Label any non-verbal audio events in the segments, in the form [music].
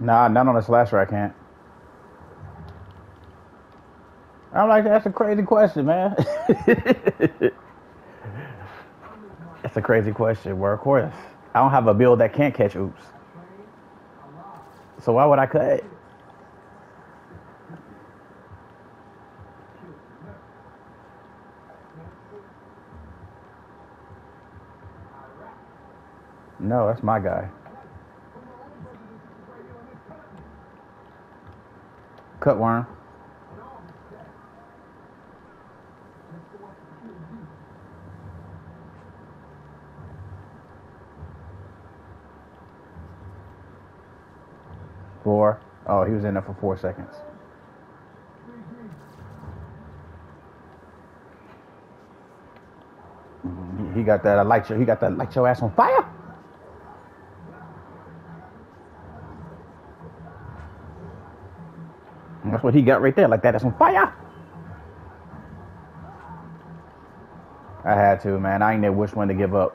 Nah, not on a slasher. I can't. I'm like, that's a crazy question, man. [laughs] That's a crazy question. Well, of course, I don't have a build that can't catch oops. So why would I cut? No, that's my guy. Cut worm. Four. Oh, he was in there for four seconds. Mhm. He got that. I like your. He got that. Light your ass on fire. That's what he got right there. Like that. That's on fire. I had to, man. I ain't know which one to give up.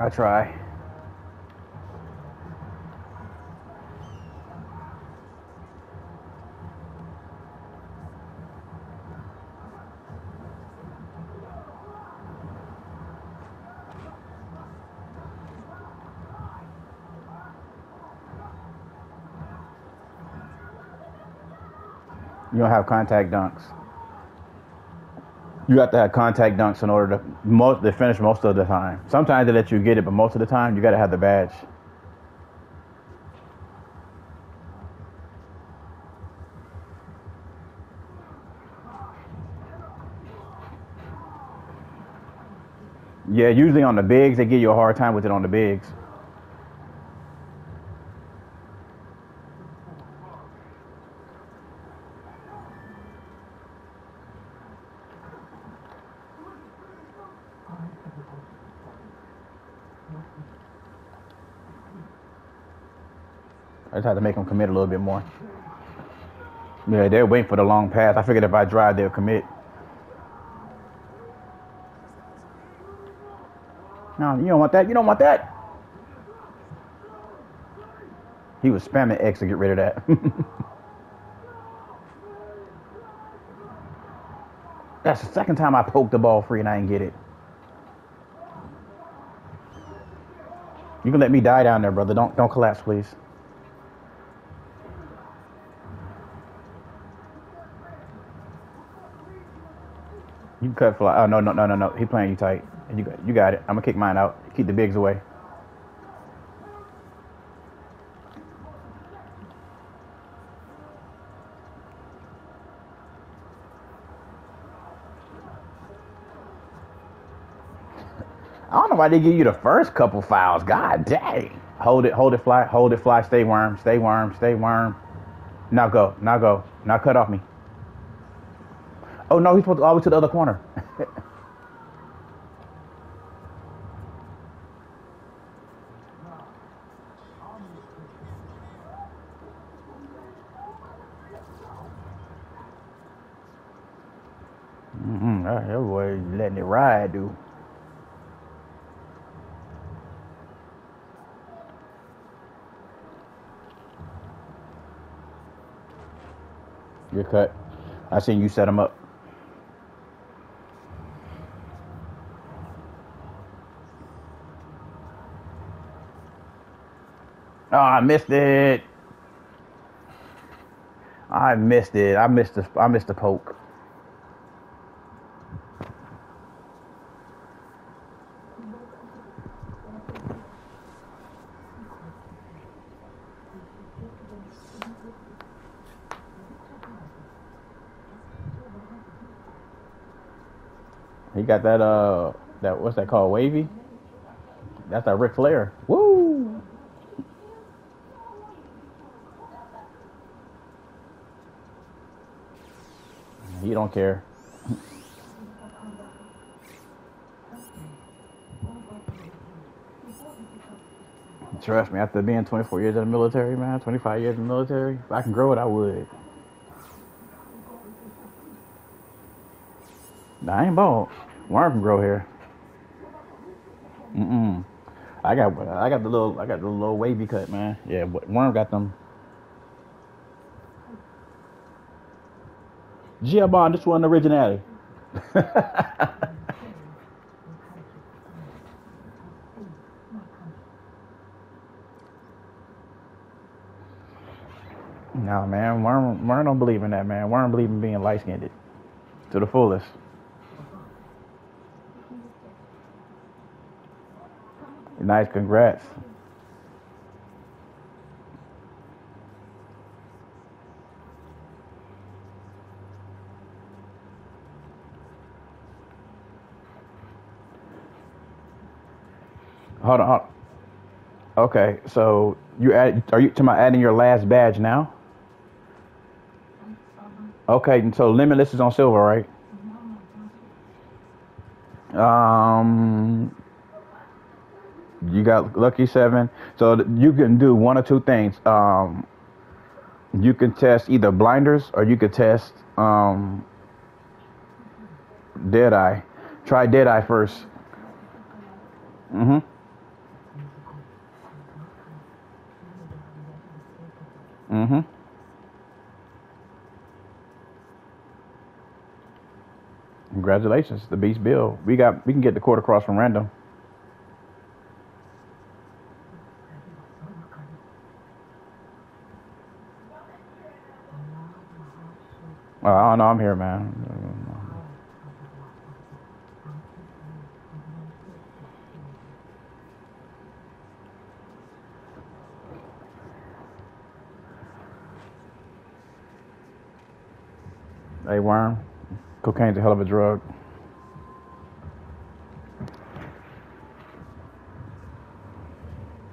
I try. You don't have contact dunks. You have to have contact dunks in order to most finish most of the time. Sometimes they let you get it, but most of the time you got to have the badge. Yeah, usually on the bigs they give you a hard time with it on the bigs. I just have to make them commit a little bit more. Yeah, they're waiting for the long pass. I figured if I drive, they'll commit. No, you don't want that. You don't want that. He was spamming X to get rid of that. [laughs] That's the second time I poked the ball free and I didn't get it. You can let me die down there, brother. Don't don't collapse, please. Cut fly. Oh no no no no no. He playing you tight. You got you got it. I'm gonna kick mine out. Keep the bigs away. I don't know why they give you the first couple fouls. God dang. Hold it, hold it, fly, hold it, fly. Stay worm, stay worm, stay worm. Now go, now go, now cut off me. Oh no, he's supposed to all the way to the other corner. [laughs] mm-hmm. That boy letting it ride, dude. You're cut. I seen you set him up. Oh, I missed it. I missed it. I missed the. I missed the poke. He got that. Uh, that what's that called? Wavy. That's that Ric Flair. Woo! He don't care. Trust me, after being 24 years in the military, man, 25 years in the military, if I can grow it, I would. Nah, I ain't bald. Worm can grow here. Mm-mm. I got I got the little I got the little wavy cut, man. Yeah, Worm got them. Giabon, this one originality. [laughs] No, man, Worm don't believe in that, man. Worm believe in being light skinned to the fullest. Nice, congrats. Hold on. Hold on. Okay, so you add, are you to my adding your last badge now? Okay, and so limitless is on silver, right? Um, you got lucky seven, so you can do one or two things. Um, you can test either blinders or you could test um Deadeye. Try Deadeye first. Mm-hmm. Mm-hmm. Congratulations, the beast bill. We got we can get the quarter cross from random. Uh, I don't know. I'm here, man. Hey, worm. Cocaine's a hell of a drug.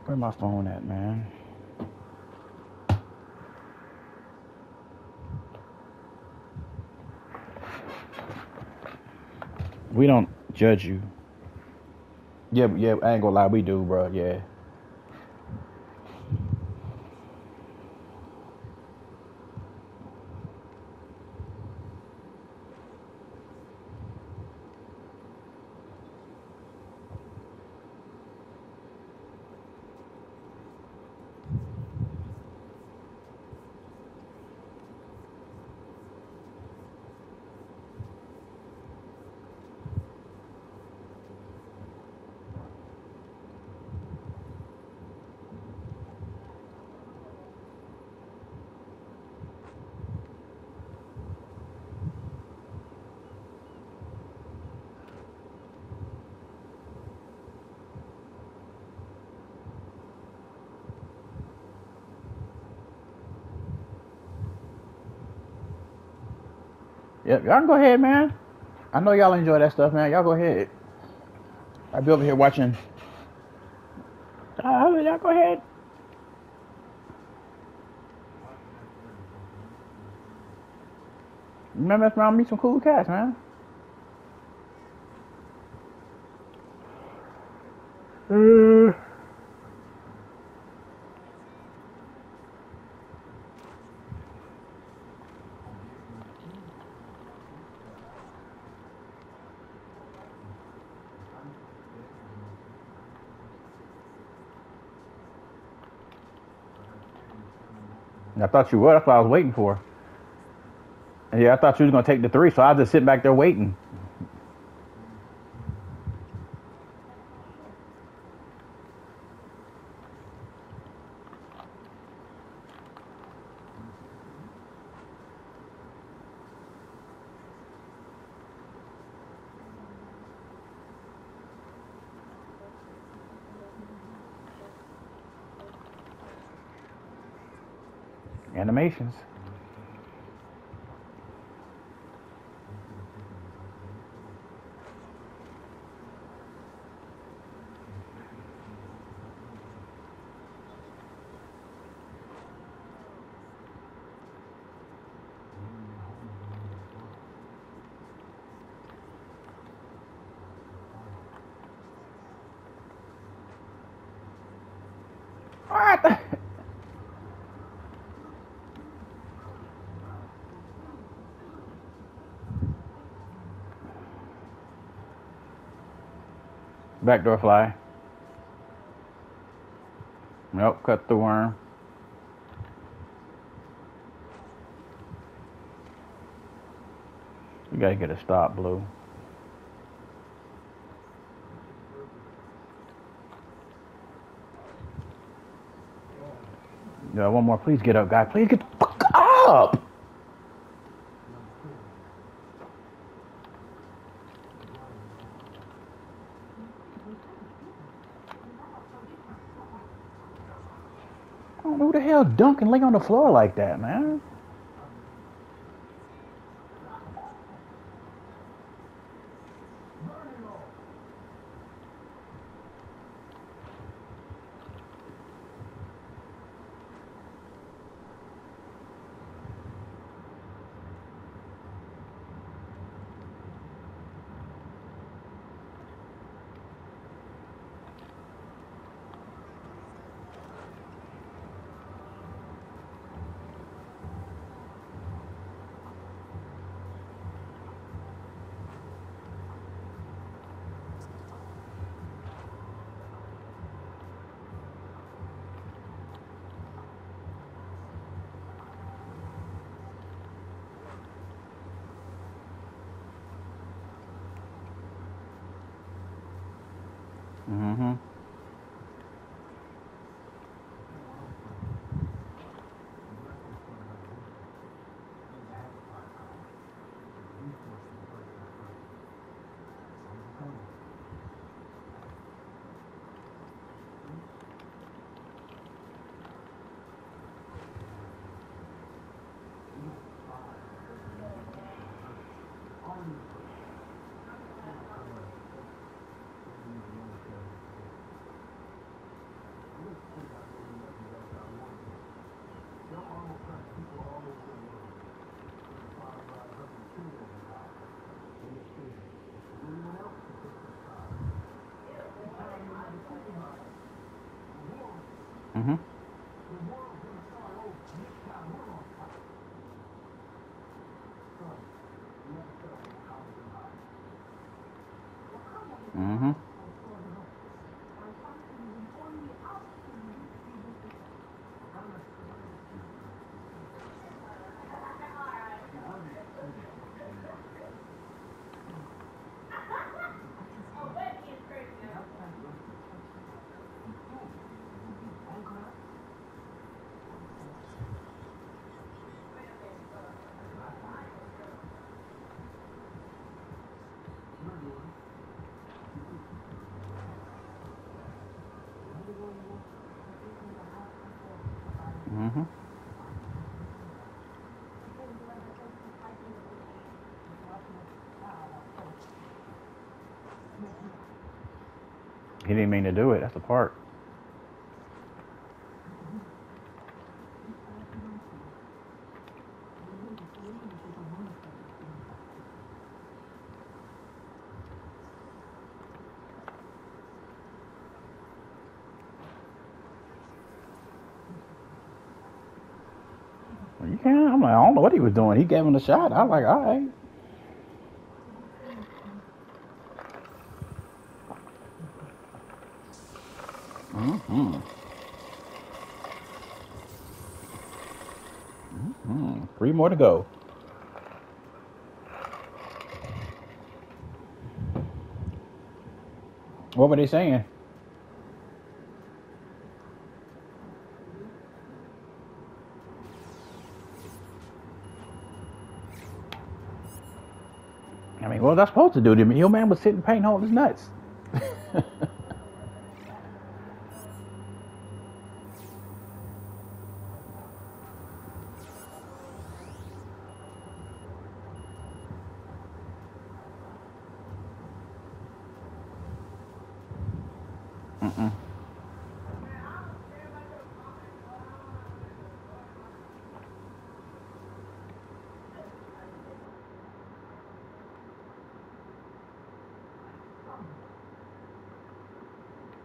Where my phone at, man? We don't judge you. Yeah, yeah. I ain't gonna lie, we do, bro. Yeah. Yep. Y'all can go ahead, man. I know y'all enjoy that stuff, man. Y'all go ahead. I'll be over here watching. Uh, y'all go ahead. Remember, that's around me some cool cats, man. Uh, I thought you were. That's what I was waiting for. Yeah, I thought you was gonna take the three, so I just sit back there waiting. animations. What Backdoor fly. Nope, cut the worm. You gotta get a stop, Blue. Yeah, one more. Please get up, guy. Please get the fuck up. Who the hell dunk and lay on the floor like that, man. Mm-hmm. Mm-hmm. Mm-hmm. He didn't mean to do it. That's the part. Can't. I'm like, I don't know what he was doing. He gave him the shot. I was like, all right. Mm-hmm. Mm-hmm. Three more to go. What were they saying? I mean, what was I supposed to do? The your man was sitting painting all his nuts. 嗯